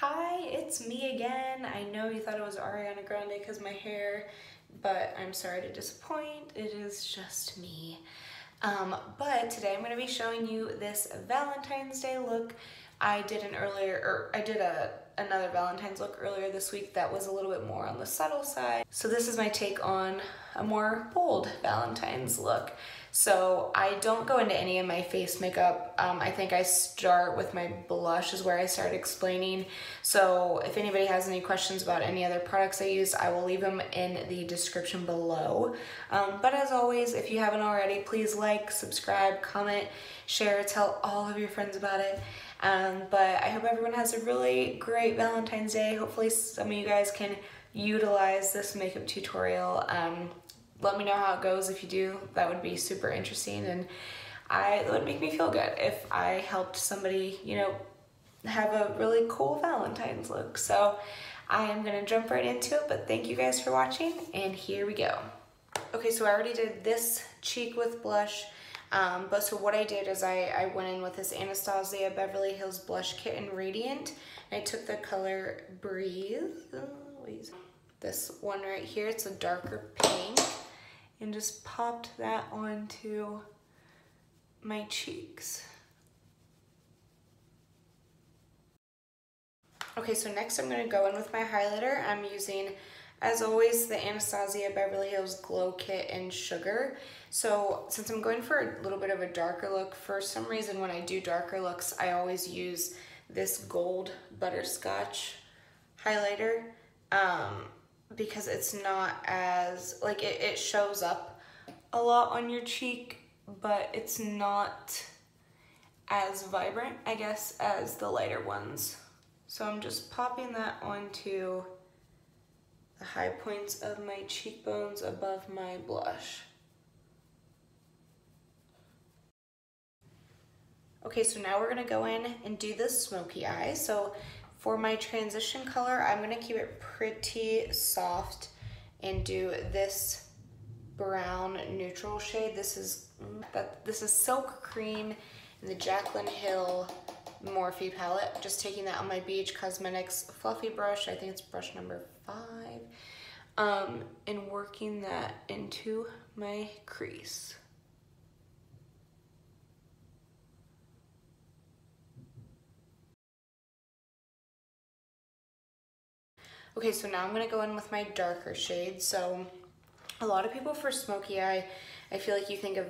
Hi, it's me again. I know you thought it was Ariana Grande because my hair, but I'm sorry to disappoint. It is just me. Um, but today I'm going to be showing you this Valentine's Day look. I did an earlier, or I did a another Valentine's look earlier this week that was a little bit more on the subtle side. So this is my take on a more bold Valentine's look. So I don't go into any of my face makeup. Um, I think I start with my blush is where I start explaining. So if anybody has any questions about any other products I use, I will leave them in the description below. Um, but as always, if you haven't already, please like, subscribe, comment, share, tell all of your friends about it. Um, but I hope everyone has a really great Valentine's Day. Hopefully some of you guys can utilize this makeup tutorial. Um, let me know how it goes if you do. That would be super interesting and I, it would make me feel good if I helped somebody, you know, have a really cool Valentine's look. So I am gonna jump right into it, but thank you guys for watching and here we go. Okay, so I already did this cheek with blush, um, but so what I did is I, I went in with this Anastasia Beverly Hills Blush Kit in Radiant. And I took the color Breeze, oh, this one right here, it's a darker pink and just popped that onto my cheeks. Okay, so next I'm gonna go in with my highlighter. I'm using, as always, the Anastasia Beverly Hills Glow Kit in Sugar. So since I'm going for a little bit of a darker look, for some reason when I do darker looks, I always use this gold butterscotch highlighter. Um, because it's not as, like it, it shows up a lot on your cheek, but it's not as vibrant, I guess, as the lighter ones. So I'm just popping that onto the high points of my cheekbones above my blush. Okay, so now we're gonna go in and do the smoky eye. So for my transition color, I'm gonna keep it pretty soft and do this brown neutral shade. This is that this is Silk Cream in the Jaclyn Hill Morphe palette. Just taking that on my BH Cosmetics fluffy brush. I think it's brush number five. Um, and working that into my crease. Okay, so now I'm gonna go in with my darker shade. So a lot of people for smoky eye, I feel like you think of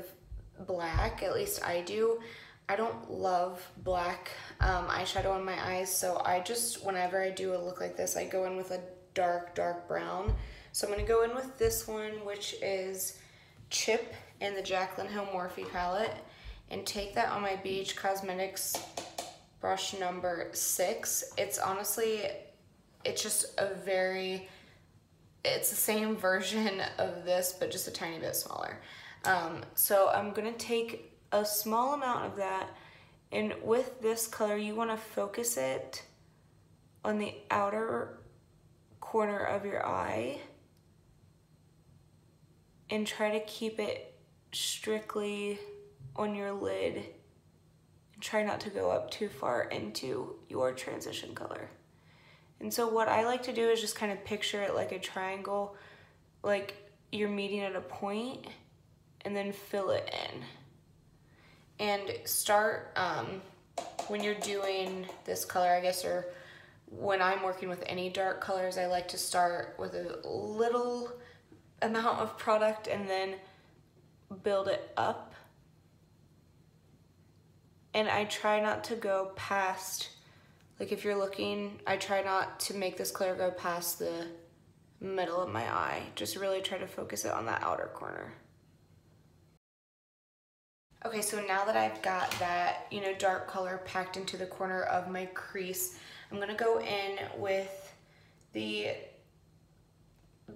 black, at least I do. I don't love black um, eyeshadow on my eyes, so I just, whenever I do a look like this, I go in with a dark, dark brown. So I'm gonna go in with this one, which is Chip in the Jaclyn Hill Morphe palette, and take that on my BH Cosmetics brush number six. It's honestly it's just a very, it's the same version of this, but just a tiny bit smaller. Um, so I'm gonna take a small amount of that and with this color, you wanna focus it on the outer corner of your eye and try to keep it strictly on your lid and try not to go up too far into your transition color. And so what I like to do is just kind of picture it like a triangle, like you're meeting at a point and then fill it in. And start, um, when you're doing this color, I guess, or when I'm working with any dark colors, I like to start with a little amount of product and then build it up. And I try not to go past like if you're looking, I try not to make this color go past the middle of my eye. Just really try to focus it on that outer corner. Okay, so now that I've got that, you know, dark color packed into the corner of my crease, I'm gonna go in with the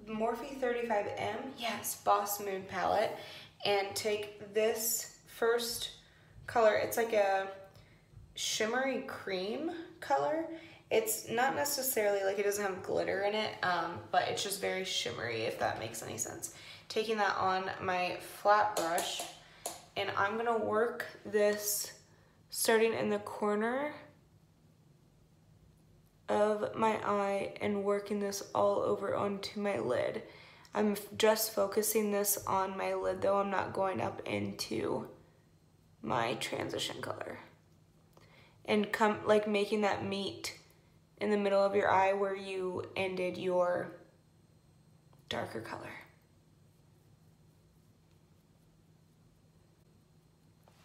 Morphe 35M, yes, Boss Mood palette, and take this first color, it's like a shimmery cream color. It's not necessarily like it doesn't have glitter in it, um, but it's just very shimmery, if that makes any sense. Taking that on my flat brush, and I'm gonna work this starting in the corner of my eye and working this all over onto my lid. I'm just focusing this on my lid though, I'm not going up into my transition color. And come like making that meet in the middle of your eye where you ended your darker color.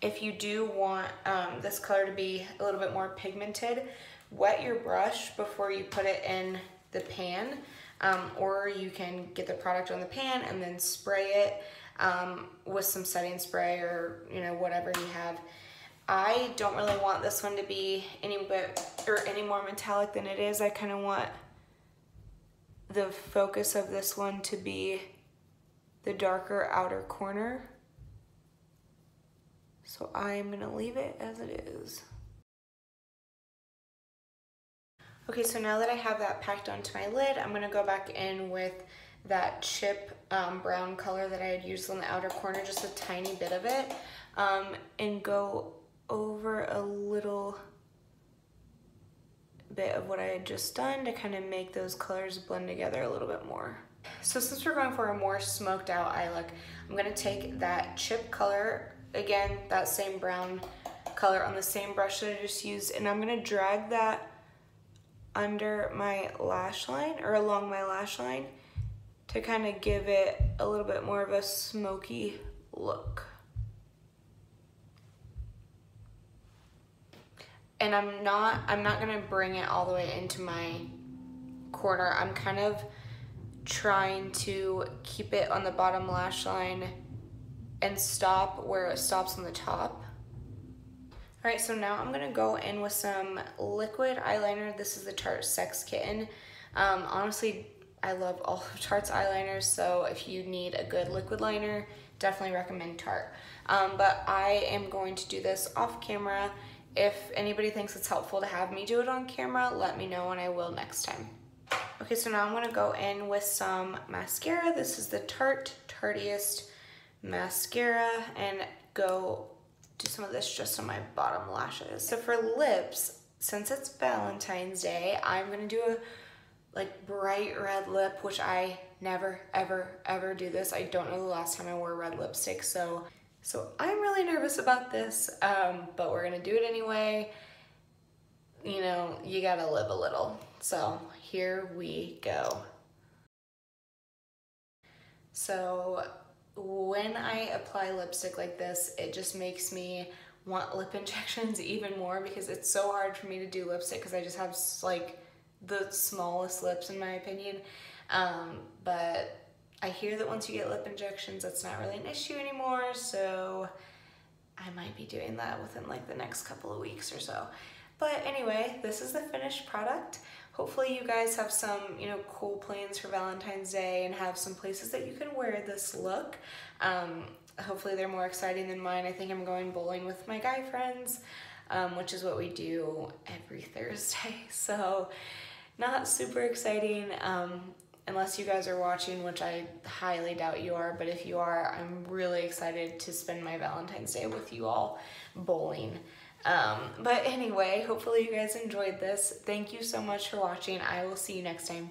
If you do want um, this color to be a little bit more pigmented, wet your brush before you put it in the pan, um, or you can get the product on the pan and then spray it um, with some setting spray or you know whatever you have. I don't really want this one to be any bit or any more metallic than it is. I kind of want the focus of this one to be the darker outer corner. So I'm gonna leave it as it is. Okay, so now that I have that packed onto my lid, I'm gonna go back in with that chip um, brown color that I had used on the outer corner, just a tiny bit of it, um, and go over a little bit of what I had just done to kind of make those colors blend together a little bit more. So since we're going for a more smoked out eye look, I'm gonna take that chip color, again, that same brown color on the same brush that I just used, and I'm gonna drag that under my lash line or along my lash line to kind of give it a little bit more of a smoky look. And I'm not, I'm not gonna bring it all the way into my corner. I'm kind of trying to keep it on the bottom lash line and stop where it stops on the top. All right, so now I'm gonna go in with some liquid eyeliner. This is the Tarte Sex Kitten. Um, honestly, I love all of Tarte's eyeliners, so if you need a good liquid liner, definitely recommend Tarte. Um, but I am going to do this off camera. If anybody thinks it's helpful to have me do it on camera, let me know and I will next time. Okay, so now I'm gonna go in with some mascara. This is the Tarte Tarteist mascara and go do some of this just on my bottom lashes. So for lips, since it's Valentine's Day, I'm gonna do a like bright red lip, which I never, ever, ever do this. I don't know the last time I wore red lipstick, so so I'm really nervous about this, um, but we're gonna do it anyway. You know, you gotta live a little. So here we go. So when I apply lipstick like this, it just makes me want lip injections even more because it's so hard for me to do lipstick because I just have like the smallest lips in my opinion. Um, but I hear that once you get lip injections, that's not really an issue anymore. So I might be doing that within like the next couple of weeks or so. But anyway, this is the finished product. Hopefully you guys have some, you know, cool plans for Valentine's Day and have some places that you can wear this look. Um, hopefully they're more exciting than mine. I think I'm going bowling with my guy friends, um, which is what we do every Thursday. So not super exciting um, unless you guys are watching, which I highly doubt you are. But if you are, I'm really excited to spend my Valentine's Day with you all bowling. Um, but anyway, hopefully you guys enjoyed this. Thank you so much for watching. I will see you next time.